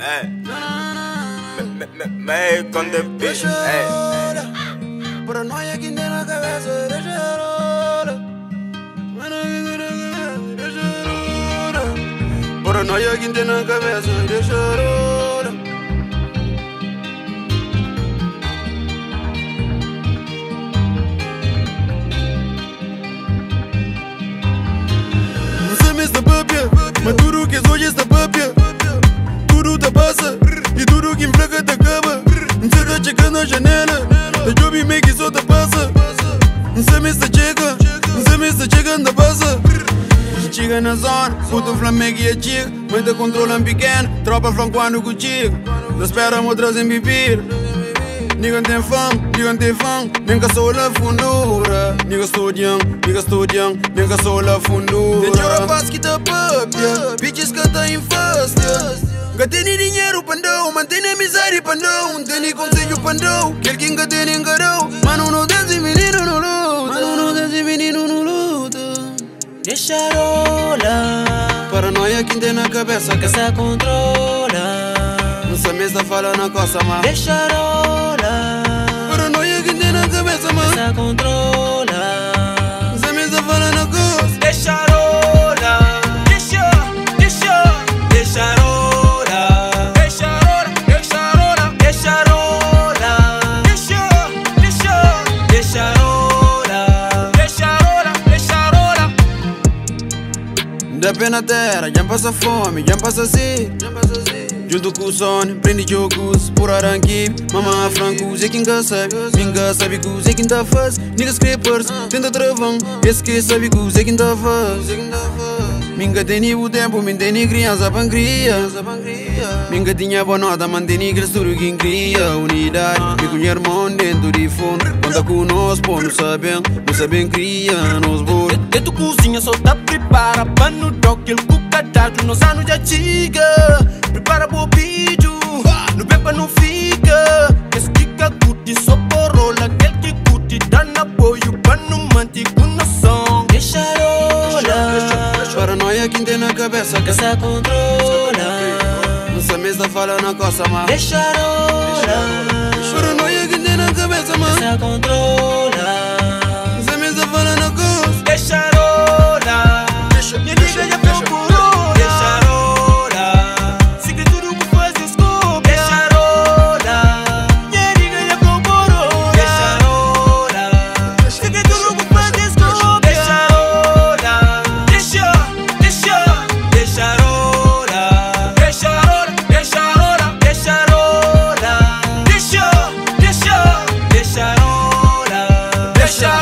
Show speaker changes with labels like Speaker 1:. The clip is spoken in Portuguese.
Speaker 1: Hey. Make on the beat. Hey.
Speaker 2: Na cabeça, deixa rola. Paranoia que tem na cabeça, deixa rola. Você me está papia, mas tudo que hoje está tudo que inflaca tá acaba. Você tá chegando a janela, tá job make só tá passa. Você me está chega, você me está chegando a passa. Chega na zona, puto Flamengo e a chica Mas tá controlando pequeno, tropa flanquando com o chico Da espera me trazem bebida Nigga tem fome, nigga tem fome Nigga sou la fundura Nigga sou young, nigga sou young. Nigga sou la fundura Tem chora paz que tá papia Bitches que tá em fast, yeah tem dinheiro pandão, mantém a miséria pandão Tem conselho pandão, que alguém que tem engarão Mano não desce menino no luta Mano não desce menino no luta
Speaker 3: Deixa rolar
Speaker 2: Paranoia que tem na cabeça
Speaker 3: Que se controla.
Speaker 2: Nossa mesa fala na coça, mas
Speaker 3: Deixa rolar
Speaker 2: Paranoia que tem na cabeça,
Speaker 3: Que
Speaker 2: mas
Speaker 3: se controla
Speaker 2: Da pena terra, já passa fome, já passa assim Junto com o sono, prende jogos por aranqui Mama franco, Zé quem sabe. Minga sabe que o Zé quem tá faz Niggas creepers, tenta travão. Esse que sabe que o Zé quem tá faz Minga tem o tempo, min tem criança pra cria Minga tinha boa nota, mantém tudo quem cria. Unidade, me conhece irmão dentro de fundo. Conta com nós, pô, não sabem Não sabem cria, nós boa
Speaker 3: Dentro cozinha só tá prepara Pra no toque, ele cucadado Nos anos já chega Prepara pro vídeo No bepa não fica. Esse que curte só por rola Aquele que curte dá na apoio Pra não manter com noção. Deixa rolar.
Speaker 2: Paranoia quem tem na cabeça
Speaker 3: Que se controla
Speaker 2: Mesa fala na coça, mas
Speaker 3: Deixa rolar.
Speaker 2: Paranoia quem tem na cabeça, mas
Speaker 3: se controla special.